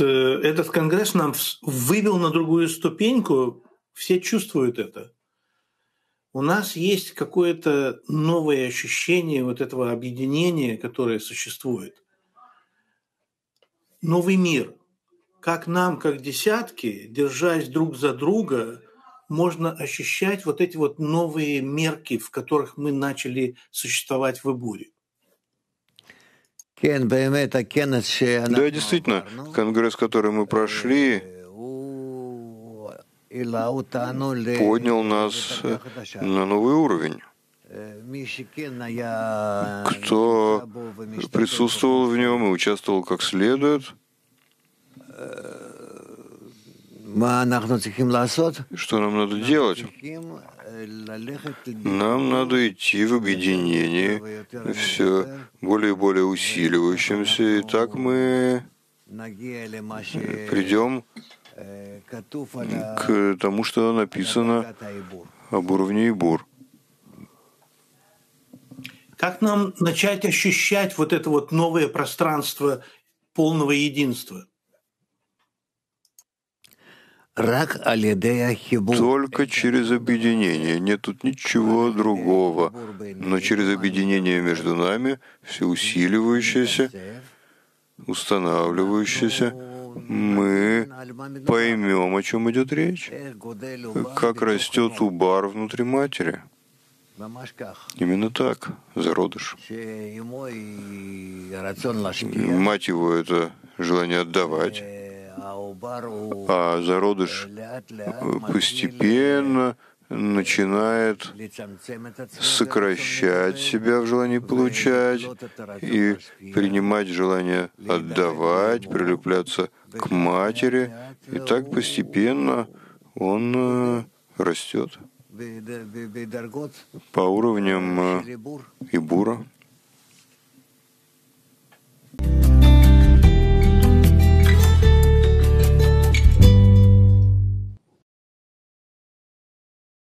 э, этот конгресс нам вывел на другую ступеньку, все чувствуют это. У нас есть какое-то новое ощущение вот этого объединения, которое существует. Новый мир. Как нам, как десятки, держась друг за друга, можно ощущать вот эти вот новые мерки, в которых мы начали существовать в Ибуре. Да, действительно, конгресс, который мы прошли, поднял нас на новый уровень. Кто присутствовал в нем и участвовал как следует, что нам надо делать? Нам надо идти в объединении, все более и более усиливающимся, и так мы придем к тому, что написано об уровне Ибур. Как нам начать ощущать вот это вот новое пространство полного единства? Только через объединение. Нет тут ничего другого. Но через объединение между нами, все усиливающееся, устанавливающееся, мы поймем, о чем идет речь, как растет убар внутри матери. Именно так, зародыш. Мать его — это желание отдавать, а зародыш постепенно начинает сокращать себя в желании получать и принимать желание отдавать, прилепляться к матери, и так постепенно он растет по уровням Ибура.